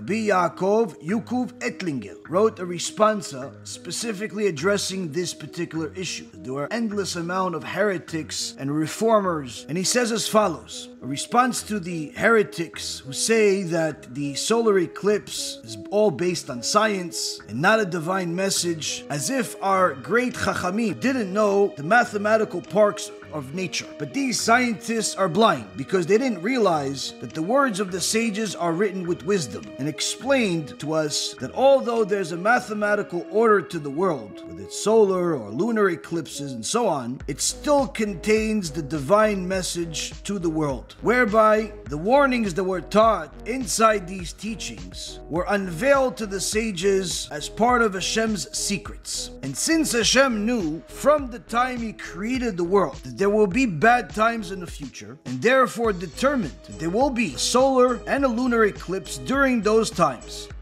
Rabbi Yaakov Yukov Ettlinger wrote a responsa specifically addressing this particular issue. There are endless amount of heretics and reformers, and he says as follows: a response to the heretics who say that the solar eclipse is all based on science and not a divine message, as if our great Chachamim didn't know the mathematical parts of nature. But these scientists are blind because they didn't realize that the words of the sages are written with wisdom and explained to us that although there's a mathematical order to the world, with its solar or lunar eclipses and so on, it still contains the divine message to the world, whereby the warnings that were taught inside these teachings were unveiled to the sages as part of Hashem's secrets. And since Hashem knew from the time He created the world that there will be bad times in the future, and therefore determined that there will be a solar and a lunar eclipse during those times.